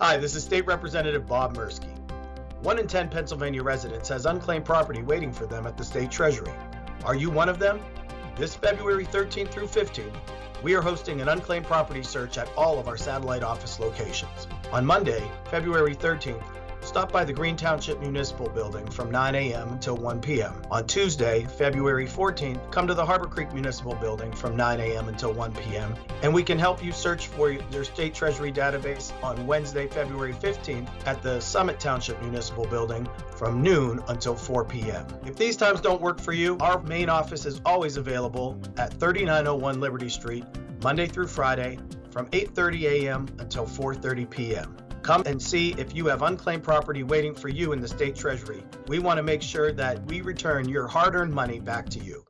Hi, this is State Representative Bob Merski. One in 10 Pennsylvania residents has unclaimed property waiting for them at the state treasury. Are you one of them? This February 13th through 15th, we are hosting an unclaimed property search at all of our satellite office locations. On Monday, February 13th, stop by the Green Township Municipal Building from 9 a.m. until 1 p.m. On Tuesday, February 14th, come to the Harbor Creek Municipal Building from 9 a.m. until 1 p.m. and we can help you search for your state treasury database on Wednesday, February 15th at the Summit Township Municipal Building from noon until 4 p.m. If these times don't work for you, our main office is always available at 3901 Liberty Street, Monday through Friday from 8:30 a.m. until 4:30 p.m. Come and see if you have unclaimed property waiting for you in the state treasury. We want to make sure that we return your hard earned money back to you.